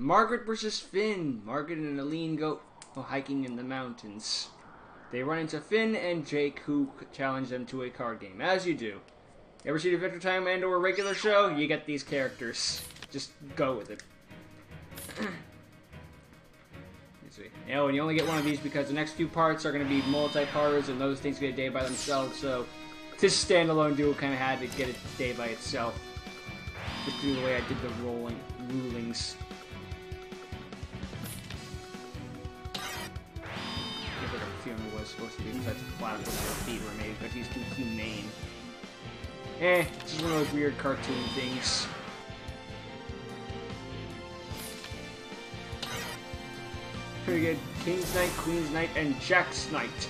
Margaret versus Finn. Margaret and Eileen go oh, hiking in the mountains. They run into Finn and Jake, who challenge them to a card game, as you do. Ever seen Adventure Time and or a regular show? You get these characters. Just go with it. Let's see. Oh, and you only get one of these because the next few parts are going to be multi-parters, and those things get a day by themselves, so this standalone duel kind of had to get a day by itself. Just do the way I did the rolling rulings. Was supposed to be such a flat with her feet were made, but he's too humane. Eh, it's just one of those weird cartoon things. Pretty good. King's Knight, Queen's Knight, and Jack's Knight.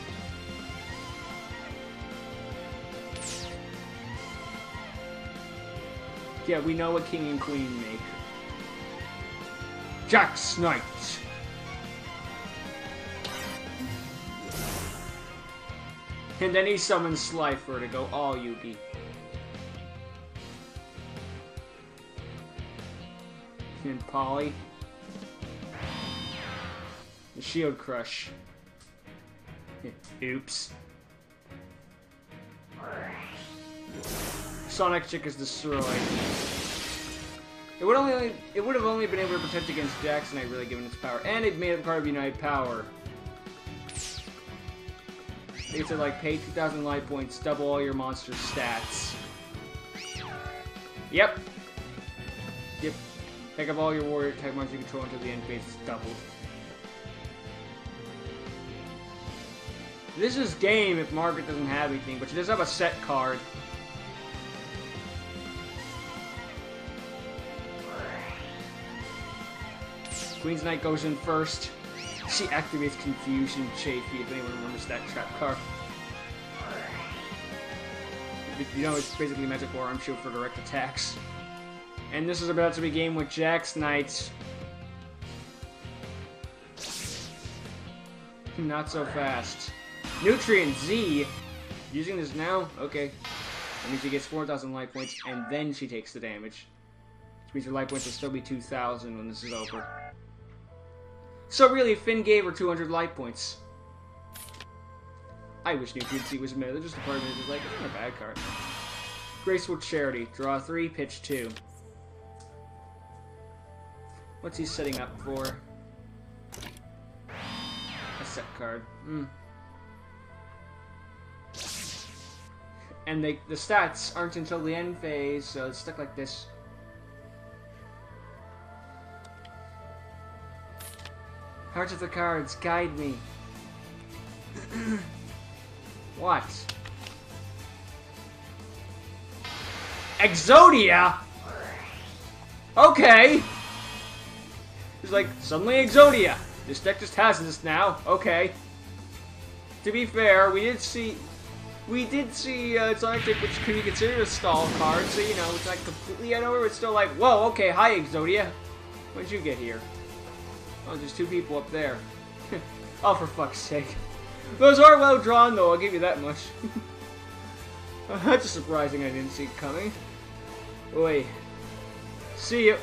Yeah, we know what King and Queen make. Jack's Knight. And then he summons Slifer to go all Yugi. And Polly. The Shield Crush. Oops. Sonic Chick is destroyed. It would only it would have only been able to protect against Jackson. I really given its power, and it made up card of Power. They said like pay 2,000 life points, double all your monster stats. Yep. Yep. Pick up all your warrior type monsters you control until the end phase is doubled. This is game if Margaret doesn't have anything, but she does have a set card. Queen's Knight goes in first. She activates Confusion Chaff, if anyone remembers that trap card. You know, it's basically Magical Arm Shield for direct attacks. And this is about to be game with Jack's Knights. Not so fast. Nutrient Z! Using this now? Okay. That means she gets 4,000 life points, and then she takes the damage. Which means her life points will still be 2,000 when this is over. So really, Finn gave her 200 life points. I wish New Z was made. Just department is like, it's not a bad card. Graceful Charity. Draw 3, pitch 2. What's he setting up for? A set card. Hmm. And they, the stats aren't until the end phase, so it's stuck like this. Heart of the cards, guide me. what? Exodia? Okay. It's like, suddenly Exodia. This deck just has this now. Okay. To be fair, we did see... We did see uh, Sonic Chick, which can be considered a stall card, so, you know, it's not completely out of nowhere, it's still like, whoa, okay, hi, Exodia. When'd you get here? Oh, there's two people up there. oh, for fuck's sake. Those are well drawn, though, I'll give you that much. That's surprising I didn't see coming. Wait. See you.